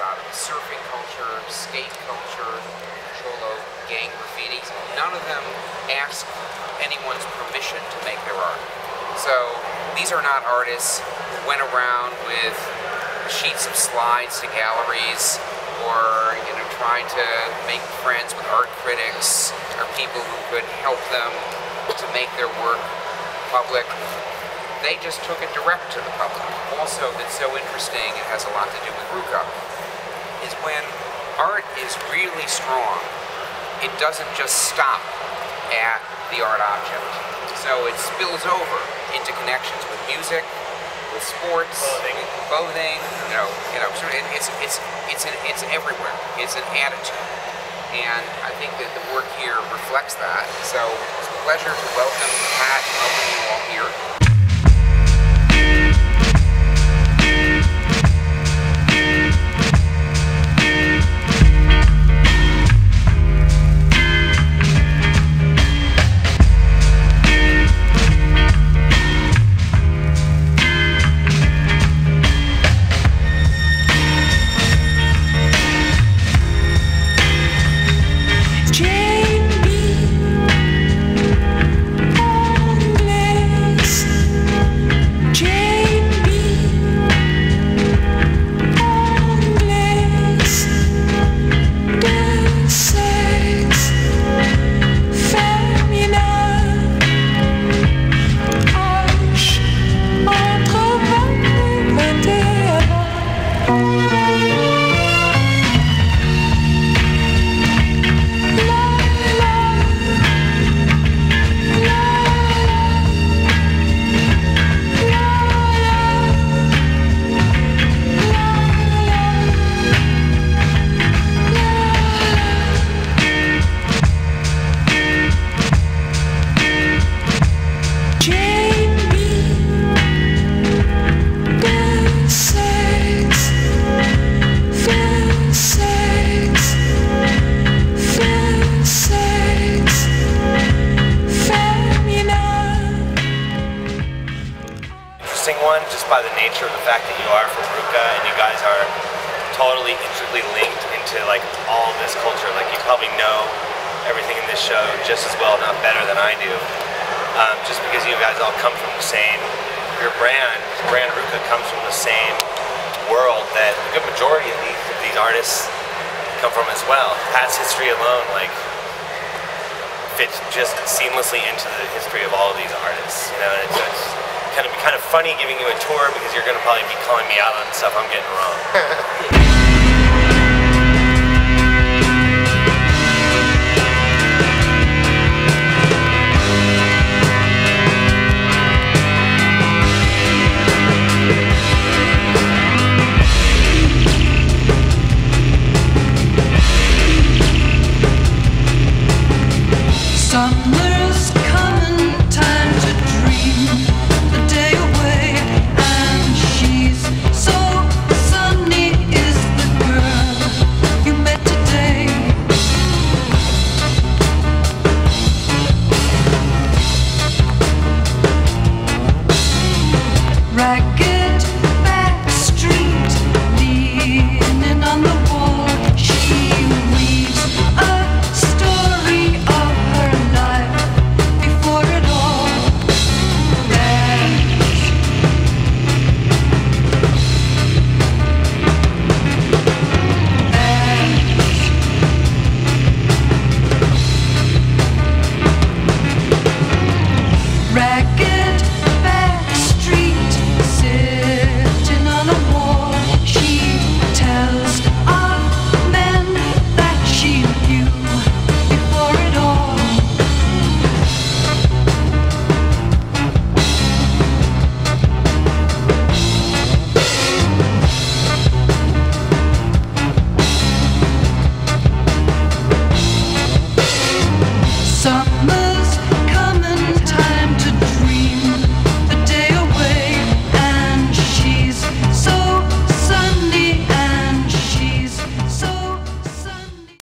out of surfing culture, skate culture, cholo, gang graffiti. None of them ask anyone's permission to make their art. So these are not artists who went around with sheets of slides to galleries or you know trying to make friends with art critics or people who could help them to make their work public. They just took it direct to the public. Also, that's so interesting, it has a lot to do with RVCA, is when art is really strong, it doesn't just stop at the art object. So it spills over into connections with music, with sports, Clothing. clothing. You know, you know, it's it's it's an, it's everywhere. It's an attitude, and I think that the work here reflects that. So it's a pleasure to welcome Pat, one, just by the nature of the fact that you are from RVCA and you guys are totally intricately linked into like all of this culture. Like you probably know everything in this show just as well, not better than I do. Um, just because you guys all come from the same, your brand, brand RVCA comes from the same world that a good majority of these, of these artists come from as well. Pat's history alone, like fits just seamlessly into the history of all of these artists. You know, and it's, it's kind of be kind of funny giving you a tour because you're going to probably be calling me out on stuff I'm getting wrong. Some